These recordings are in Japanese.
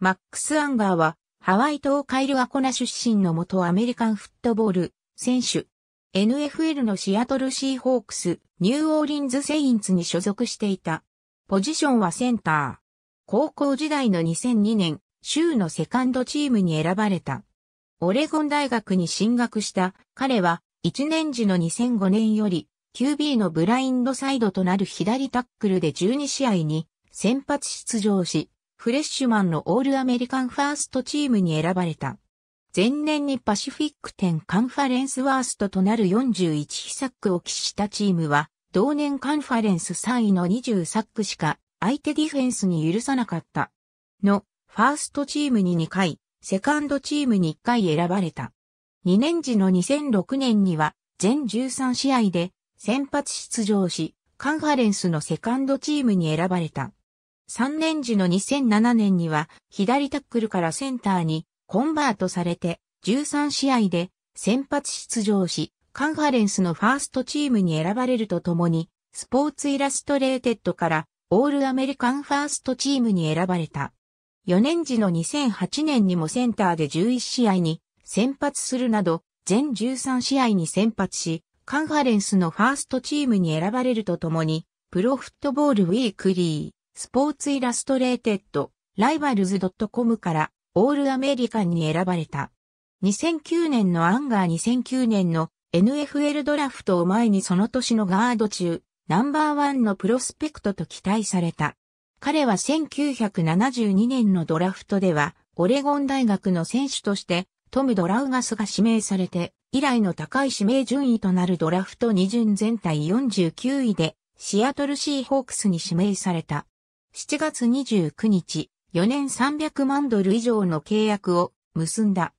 マックス・アンガーは、ハワイ島カイルアコナ出身の元アメリカンフットボール選手。NFL のシアトルシーホークス、ニューオーリンズ・セインツに所属していた。ポジションはセンター。高校時代の2002年、州のセカンドチームに選ばれた。オレゴン大学に進学した彼は1年時の2005年より QB のブラインドサイドとなる左タックルで12試合に先発出場し、フレッシュマンのオールアメリカンファーストチームに選ばれた。前年にパシフィック10カンファレンスワーストとなる41被サックを喫したチームは、同年カンファレンス3位の20サックしか相手ディフェンスに許さなかった。の、ファーストチームに2回、セカンドチームに1回選ばれた。2年時の2006年には全13試合で先発出場し、カンファレンスのセカンドチームに選ばれた。3年時の2007年には左タックルからセンターにコンバートされて13試合で先発出場し、カンファレンスのファーストチームに選ばれるとともに、スポーツイラストレーテッドからオールアメリカンファーストチームに選ばれた。4年時の2008年にもセンターで11試合に先発するなど、全13試合に先発し、カンファレンスのファーストチームに選ばれるとともに、プロフットボールウィークリー、スポーツイラストレーテッド、ライバルズ .com からオールアメリカンに選ばれた。2009年のアンガー2009年の NFL ドラフトを前にその年のガード中、ナンバーワンのプロスペクトと期待された。彼は1972年のドラフトでは、オレゴン大学の選手として、トム・ドラウガスが指名されて、以来の高い指名順位となるドラフト2巡全体49位で、シアトルシーホークスに指名された。7月29日、4年300万ドル以上の契約を結んだ。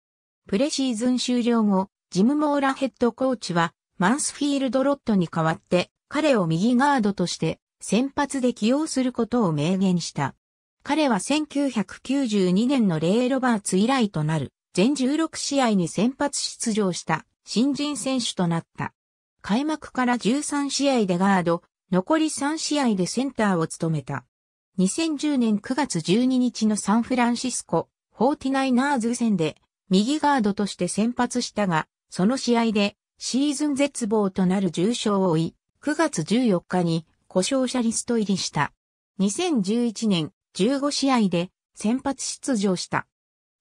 プレシーズン終了後、ジム・モーラヘッドコーチは、マンスフィールド・ロットに代わって、彼を右ガードとして先発で起用することを明言した。彼は1992年のレイ・ロバーツ以来となる全16試合に先発出場した新人選手となった。開幕から13試合でガード、残り3試合でセンターを務めた。2010年9月12日のサンフランシスコ、フォーティナイナーズ戦で右ガードとして先発したが、その試合でシーズン絶望となる重傷を負い、9月14日に故障者リスト入りした。2011年15試合で先発出場した。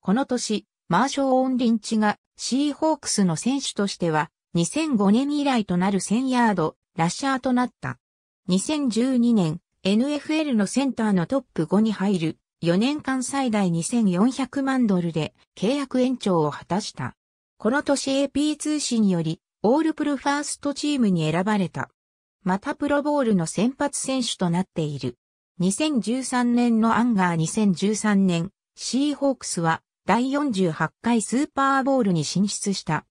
この年、マーショー・オンリンチがシーホークスの選手としては2005年以来となる1000ヤード、ラッシャーとなった。2012年、NFL のセンターのトップ5に入る4年間最大2400万ドルで契約延長を果たした。この年 AP 通信によりオールプロファーストチームに選ばれた。またプロボールの先発選手となっている。2013年のアンガー2013年、シーホークスは第48回スーパーボールに進出した。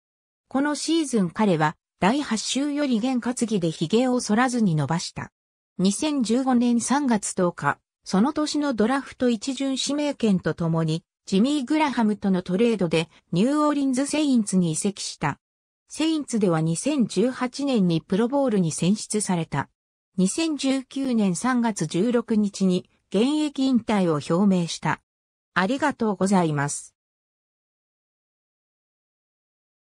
このシーズン彼は第8週より弦担ぎで髭を反らずに伸ばした。2015年3月10日、その年のドラフト一巡指名権とともに、ジミー・グラハムとのトレードでニューオーリンズ・セインツに移籍した。セインツでは2018年にプロボールに選出された。2019年3月16日に現役引退を表明した。ありがとうございます。